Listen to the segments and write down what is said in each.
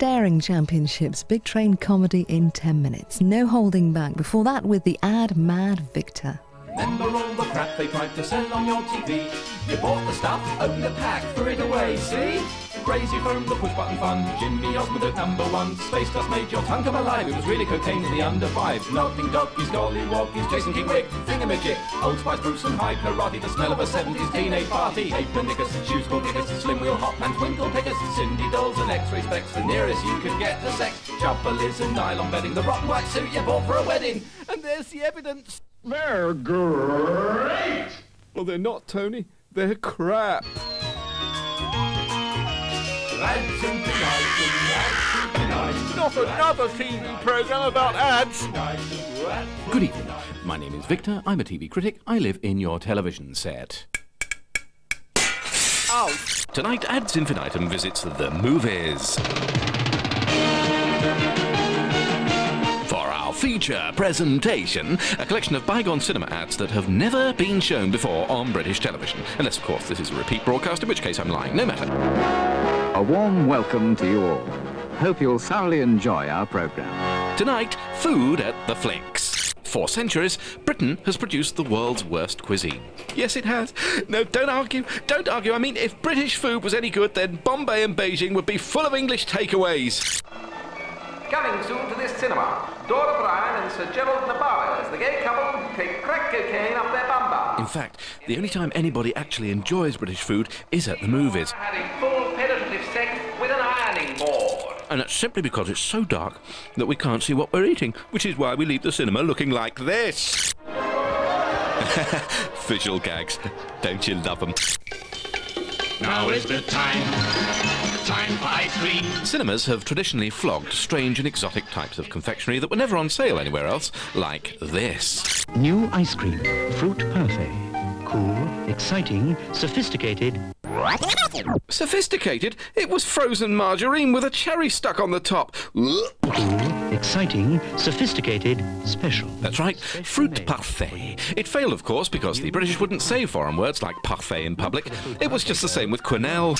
Daring Championships, big train comedy in 10 minutes. No holding back. Before that, with the ad mad Victor. Remember all the crap they tried to sell on your TV? You bought the stuff, the pack, threw it away, see? Crazy from the push button fun, Jimmy Osmond at number one. Space Dust made your tongue come alive, it was really cocaine for the under five. Nodding doggies, gollywoggies, Jason King Rick, Thingamajig, Old Spice, Brut and Hai, Karate, the smell of a 70s teenage party. Apron knickers, shoes called kickers, slim wheel hot pants, winkle pickers, Sindy dolls and x-ray specs, the nearest you could get to sex. Chopper lids and nylon bedding, the rotten white suit you bought for a wedding. And there's the evidence. They're great! Well, they're not, Tony. They're crap. Lads and tonight, Not another TV program about ads. Good evening. My name is Victor. I'm a TV critic. I live in your television set. Oh, Tonight, Ads Infinitum visits the movies. For our feature presentation, a collection of bygone cinema ads that have never been shown before on British television. Unless, of course, this is a repeat broadcast, in which case I'm lying. No matter. A warm welcome to you all. Hope you'll thoroughly enjoy our programme. Tonight, food at the flicks. For centuries, Britain has produced the world's worst cuisine. Yes, it has. No, don't argue. Don't argue. I mean, if British food was any good, then Bombay and Beijing would be full of English takeaways. Coming soon to this cinema, Dora Bryan and Sir Gerald Nabarro as the gay couple take crack cocaine up their bum bum. In fact, the only time anybody actually enjoys British food is at the movies. Having full penetrative sex with an ironing board. And that's simply because it's so dark that we can't see what we're eating, which is why we leave the cinema looking like this. Visual gags. Don't you love them? Now is the time. Time for ice cream. Cinemas have traditionally flogged strange and exotic types of confectionery that were never on sale anywhere else, like this. New ice cream, fruit parfait. Cool, exciting, sophisticated. Sophisticated? It was frozen margarine with a cherry stuck on the top. Ugh. Cool, exciting, sophisticated, special. That's right, fruit parfait. It failed, of course, because the British wouldn't say foreign words like parfait in public. It was just the same with quenelle.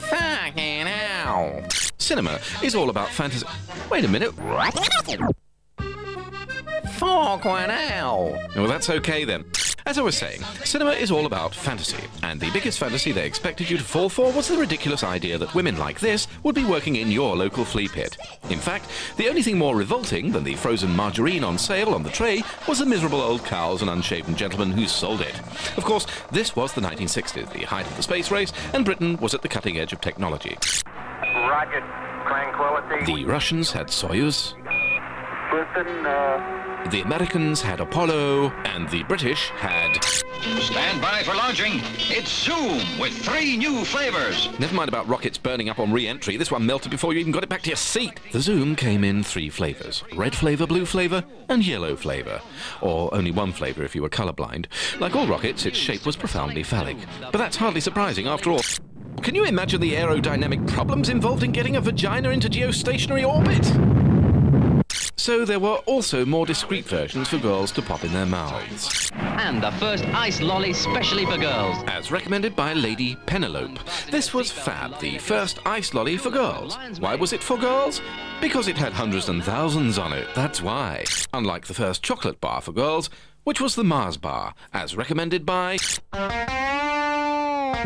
Fucking hell. Cinema is all about fantasy. Wait a minute. For quenelle. Well, that's okay then. As I was saying, cinema is all about fantasy, and the biggest fantasy they expected you to fall for was the ridiculous idea that women like this would be working in your local flea pit. In fact, the only thing more revolting than the frozen margarine on sale on the tray was the miserable old cows and unshaven gentlemen who sold it. Of course, this was the 1960s, the height of the space race, and Britain was at the cutting edge of technology. Rocket tranquility. The Russians had Soyuz, Listen, uh, the Americans had Apollo, and the British had. Stand by for launching. It's Zoom with three new flavors. Never mind about rockets burning up on re entry, this one melted before you even got it back to your seat. The Zoom came in three flavours red flavour, blue flavour, and yellow flavour. Or only one flavour if you were colourblind. Like all rockets, its shape was profoundly phallic. But that's hardly surprising after all. Can you imagine the aerodynamic problems involved in getting a vagina into geostationary orbit? So there were also more discreet versions for girls to pop in their mouths. And the first ice lolly specially for girls. As recommended by Lady Penelope. This was Fab, the first ice lolly for girls. Why was it for girls? Because it had hundreds and thousands on it, that's why. Unlike the first chocolate bar for girls, which was the Mars bar, as recommended by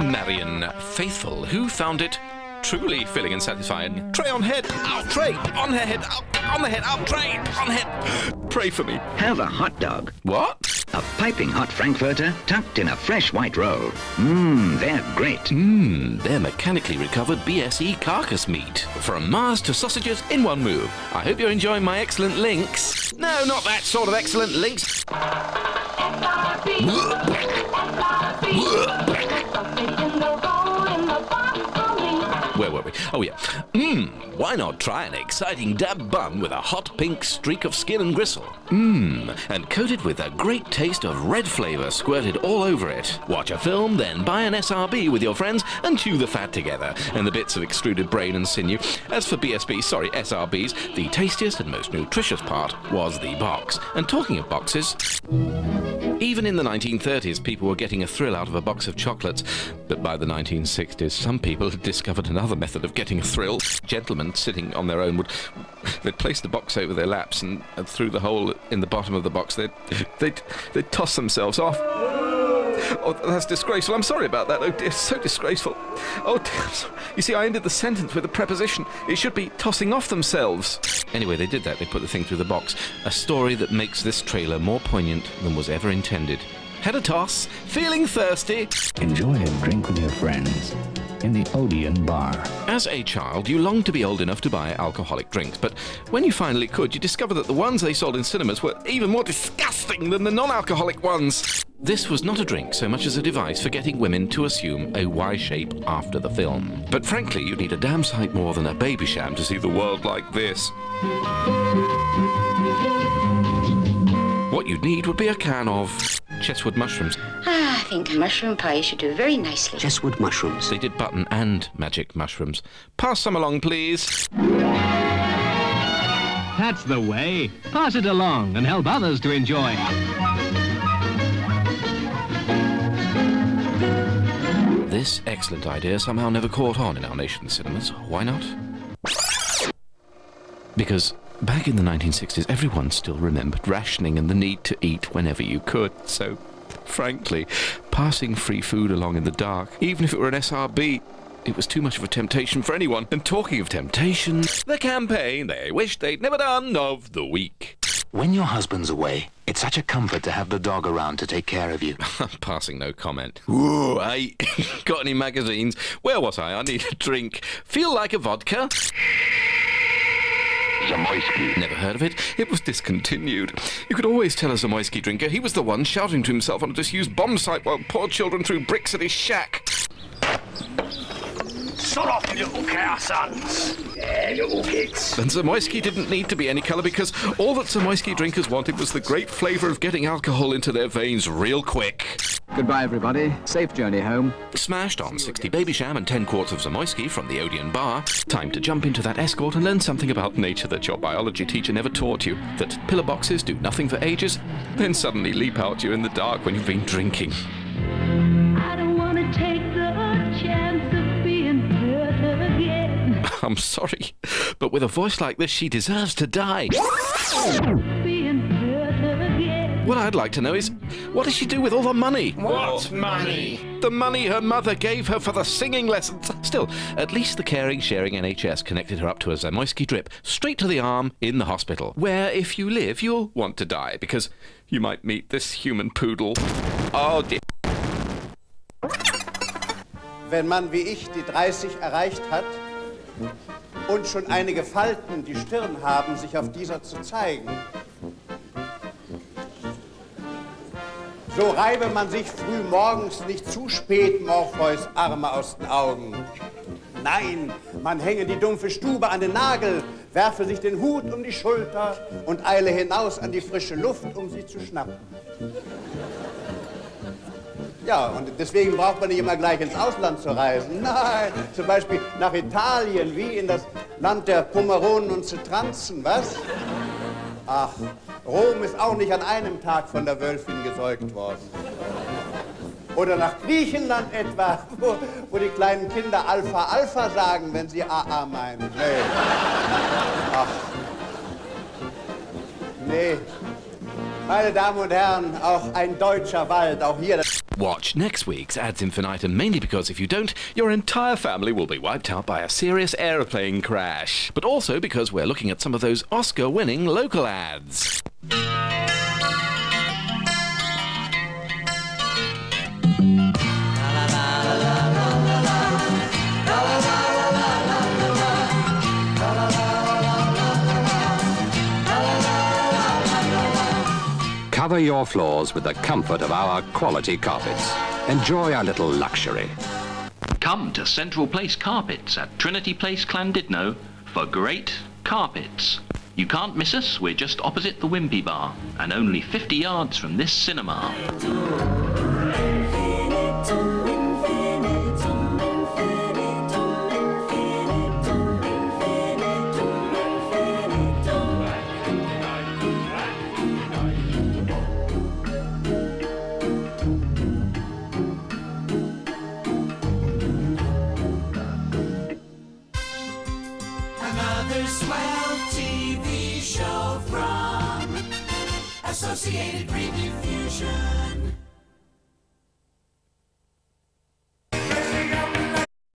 Marianne Faithfull, who found it truly filling and satisfying. Tray on head, out tray, on her head, out, on the head, out tray, on head. Pray for me. Have a hot dog. What? A piping hot Frankfurter tucked in a fresh white roll. Mmm, they're great. Mmm, they're mechanically recovered BSE carcass meat. From Mars to sausages in one move. I hope you're enjoying my excellent links. No, not that sort of excellent links. Where were we? Oh, yeah. Mmm, why not try an exciting dab bun with a hot pink streak of skin and gristle? Mmm, and coated with a great taste of red flavour squirted all over it. Watch a film, then buy an SRB with your friends and chew the fat together and the bits of extruded brain and sinew. As for BSB, sorry, SRBs, the tastiest and most nutritious part was the box. And talking of boxes. Even in the 1930s, people were getting a thrill out of a box of chocolates. But by the 1960s, some people had discovered another method of getting a thrill. Gentlemen sitting on their own would they'd place the box over their laps, and, and through the hole in the bottom of the box, they'd they'd, they'd toss themselves off. Oh, that's disgraceful. I'm sorry about that. Oh dear, so disgraceful. Oh dear. You see, I ended the sentence with a preposition. It should be tossing off themselves. Anyway, they did that. They put the thing through the box. A story that makes this trailer more poignant than was ever intended. Had a toss, feeling thirsty. Enjoy a drink with your friends in the Odeon Bar. As a child, you longed to be old enough to buy alcoholic drinks, but when you finally could, you discovered that the ones they sold in cinemas were even more disgusting than the non alcoholic ones. This was not a drink so much as a device for getting women to assume a Y shape after the film. But frankly, you need a damn sight more than a Babycham to see the world like this. What you'd need would be a can of chesswood mushrooms. Ah, I think mushroom pie should do very nicely. Chesswood mushrooms. They did button and magic mushrooms. Pass some along, please. That's the way. Pass it along and help others to enjoy. This excellent idea somehow never caught on in our nation's cinemas. Why not? Because back in the 1960s, everyone still remembered rationing and the need to eat whenever you could. So, frankly, passing free food along in the dark, even if it were an SRB, it was too much of a temptation for anyone. And talking of temptations, the campaign they wished they'd never done of the week. When your husband's away, it's such a comfort to have the dog around to take care of you. I'm passing no comment. Ooh, I got any magazines? Where was I? I need a drink. Feel like a vodka? Zamoyski. Never heard of it. It was discontinued. You could always tell a Zamoyski drinker he was the one shouting to himself on a disused bomb site while poor children threw bricks at his shack. Sod off, you little cow sons. Yeah, little kids. And Zamoyski didn't need to be any colour because all that Zamoyski drinkers wanted was the great flavour of getting alcohol into their veins real quick. Goodbye, everybody. Safe journey home. Smashed on 60 Babycham and 10 quarts of Zamoyski from the Odeon Bar. Time to jump into that escort and learn something about nature that your biology teacher never taught you. That pillar boxes do nothing for ages, then suddenly leap out you in the dark when you've been drinking. I'm sorry, but with a voice like this, she deserves to die. Being hurt again. What I'd like to know is, what does she do with all the money? What money? The money her mother gave her for the singing lessons. Still, at least the caring, sharing NHS connected her up to a Zamoyski drip straight to the arm in the hospital, where if you live, you'll want to die because you might meet this human poodle. Oh dear. Wenn man wie ich die 30 erreicht hat und schon einige Falten die Stirn haben, sich auf dieser zu zeigen, so reibe man sich früh morgens nicht zu spät Morpheus Arme aus den Augen. Nein, man hänge die dumpfe Stube an den Nagel, werfe sich den Hut um die Schulter und eile hinaus an die frische Luft, um sie zu schnappen. Ja, und deswegen braucht man nicht immer gleich ins Ausland zu reisen. Nein, zum Beispiel nach Italien, wie in das Land der Pomeronen und Zitranzen, was? Ach, Rom ist auch nicht an einem Tag von der Wölfin gesäugt worden. Oder nach Griechenland etwa, wo, wo die kleinen Kinder Alpha Alpha sagen, wenn sie AA meinen. Nee. Ach. Nee. Meine Damen und Herren, auch ein deutscher Wald, auch hier. Watch next week's Ads Infinitum mainly because if you don't, your entire family will be wiped out by a serious aeroplane crash. But also because we're looking at some of those Oscar winning local ads. Cover your floors with the comfort of our quality carpets. Enjoy our little luxury. Come to Central Place Carpets at Trinity Place, Llandudno for great carpets. You can't miss us, we're just opposite the Wimpy Bar and only 50 yards from this cinema. Associated Rediffusion.